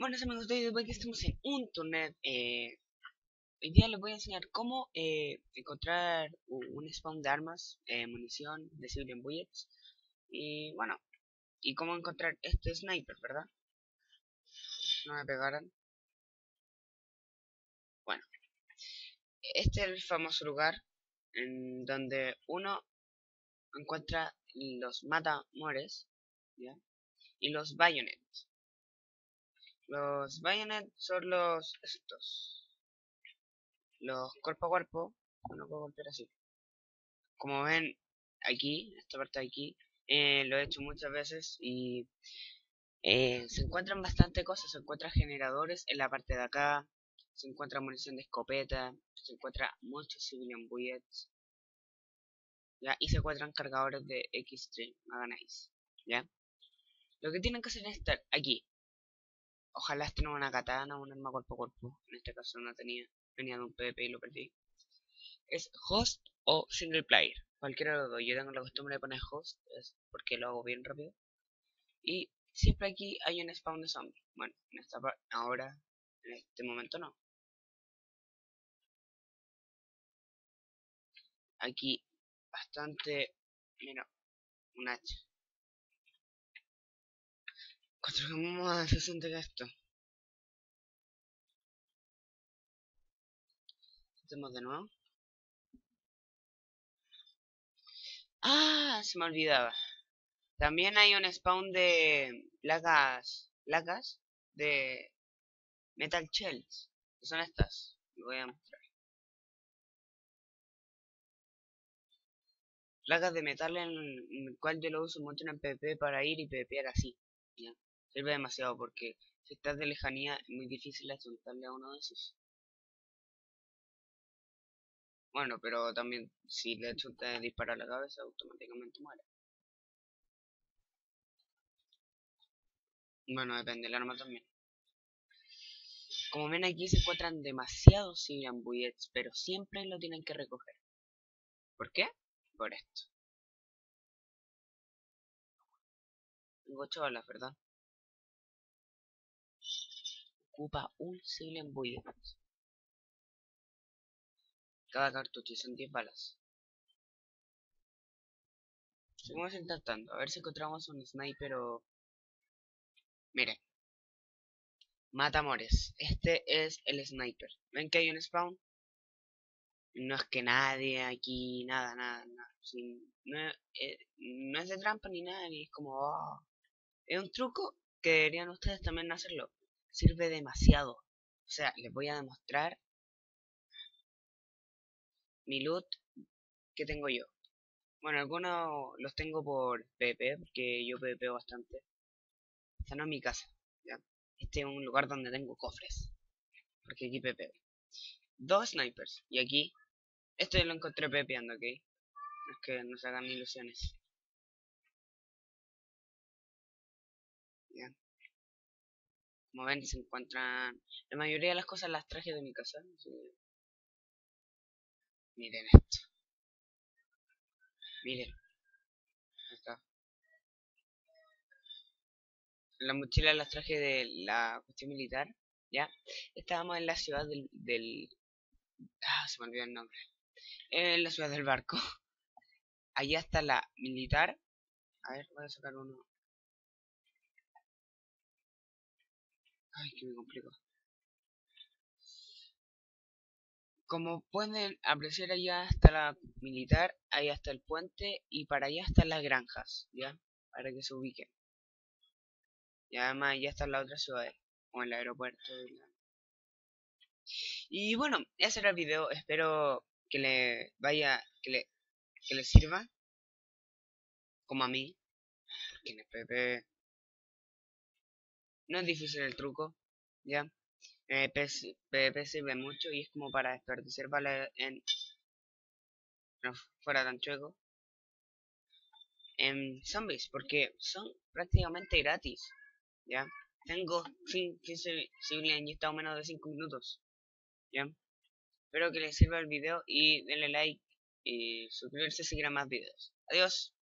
Bueno, amigos, hoy que estamos en un torneo, eh, hoy día les voy a enseñar cómo eh, encontrar un spawn de armas, eh, munición, de civilian bullets, y bueno, y cómo encontrar este sniper, ¿verdad? No me pegaran. Bueno, este es el famoso lugar en donde uno encuentra los mata-mores, ¿ya? Y los bayonets. Los Bayonet son los estos. Los cuerpo a cuerpo. Puedo golpear así. Como ven aquí, esta parte de aquí, eh, lo he hecho muchas veces y eh, se encuentran bastante cosas. Se encuentran generadores en la parte de acá. Se encuentra munición de escopeta. Se encuentra muchos civilian bullets. ¿ya? Y se encuentran cargadores de X-Stream. Hagáis. ¿ya? Lo que tienen que hacer es estar aquí, Ojalá tenga una katana o un arma cuerpo a cuerpo. En este caso no tenía. Venía de un PvP y lo perdí. Es host o single player. Cualquiera de los dos. Yo tengo la costumbre de poner host. Es porque lo hago bien rápido. Y siempre aquí hay un spawn de zombies. Bueno, en esta ahora, en este momento no. Aquí bastante... Mira, un hacha. Construimos más decente que esto. Hacemos de nuevo. Ah, se me olvidaba. También hay un spawn de placas, placas de metal shells. Que son estas. Lo voy a mostrar. Placas de metal en el cual yo lo uso mucho en PvP para ir y PvPar así. ¿ya? Sirve demasiado porque si estás de lejanía es muy difícil apuntarle a uno de esos. Bueno, pero también si le dispara disparar la cabeza automáticamente muere. Bueno, depende del arma también. Como ven aquí se encuentran demasiados Civilian Bullets, pero siempre lo tienen que recoger. ¿Por qué? Por esto. Tengo 8 balas, ¿verdad? Ocupa un Civilian Bullet. Cada cartucho son 10 balas. Seguimos intentando, a ver si encontramos un sniper o... Miren. Mata amores. Este es el sniper. ¿Ven que hay un spawn? No es que nadie aquí, nada, nada, nada. Eh, no, es de trampa ni nada, ni es como... Oh. Es un truco que deberían ustedes también hacerlo sirve demasiado. O sea, les voy a demostrar mi loot que tengo yo. Bueno, algunos los tengo por PvP, porque yo PvP bastante. Esta no es mi casa, ¿ya? Este es un lugar donde tengo cofres. Porque aquí PvP. Dos snipers. Y aquí, esto lo encontré PvPando, ¿ok? No es que no hagan ilusiones. Como ven, se encuentran... La mayoría de las cosas las traje de mi casa. Miren esto. Miren. Está. La mochila las traje de la cuestión militar. ¿Ya? Estábamos en la ciudad del... del... Ah, se me olvidó el nombre. En la ciudad del barco. Allá está la militar. A ver, voy a sacar uno. Ay, que me complico. Como pueden apreciar allá está la militar, ahí está el puente y para allá están las granjas, ¿ya? Para que se ubiquen. Y además ya está la otra ciudad, como el aeropuerto. Y, bueno, ese era el video, espero que le vaya, que le, que sirva, como a mí, porque en el PP no es difícil el truco, ¿ya? Eh, PvP sirve mucho y es como para desperdiciar vale en... No fuera tan chueco. En zombies, porque son prácticamente gratis, ¿ya? Tengo 15 civilians y he estado menos de 5 minutos, ¿ya? Espero que les sirva el video y denle like y suscribirse si quieren más videos. Adiós.